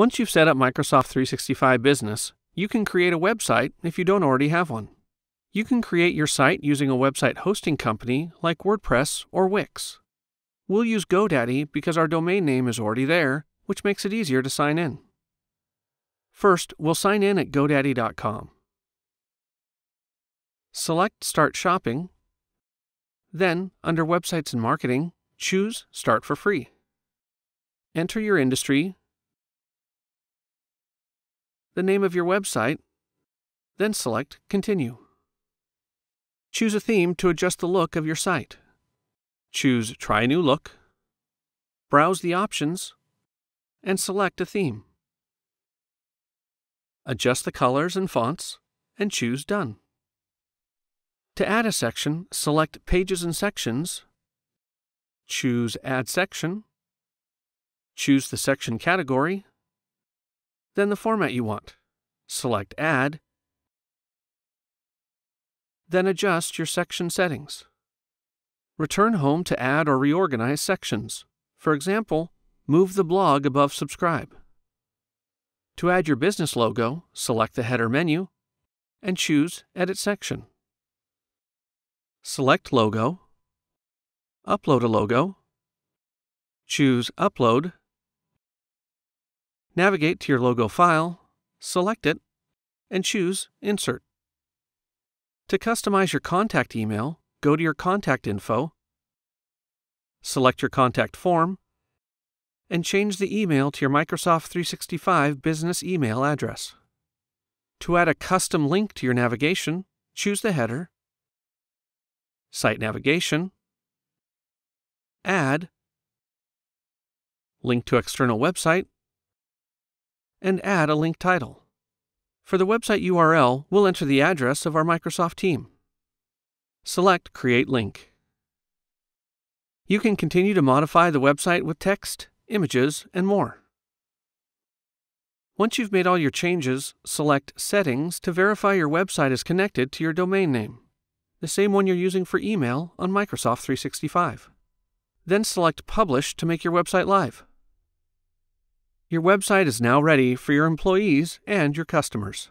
Once you've set up Microsoft 365 Business, you can create a website if you don't already have one. You can create your site using a website hosting company like WordPress or Wix. We'll use GoDaddy because our domain name is already there, which makes it easier to sign in. First, we'll sign in at GoDaddy.com. Select Start Shopping. Then, under Websites and Marketing, choose Start for Free. Enter your industry, the name of your website, then select Continue. Choose a theme to adjust the look of your site. Choose Try a New Look, browse the options, and select a theme. Adjust the colors and fonts, and choose Done. To add a section, select Pages and Sections, choose Add Section, choose the section category, then the format you want. Select Add, then adjust your section settings. Return home to add or reorganize sections. For example, move the blog above Subscribe. To add your business logo, select the header menu and choose Edit Section. Select Logo, upload a logo, choose Upload, navigate to your logo file, select it, and choose Insert. To customize your contact email, go to your contact info, select your contact form, and change the email to your Microsoft 365 business email address. To add a custom link to your navigation, choose the header, Site Navigation, Add, Link to external website, and add a link title. For the website URL, we'll enter the address of our Microsoft team. Select Create Link. You can continue to modify the website with text, images, and more. Once you've made all your changes, select Settings to verify your website is connected to your domain name, the same one you're using for email on Microsoft 365. Then select Publish to make your website live. Your website is now ready for your employees and your customers.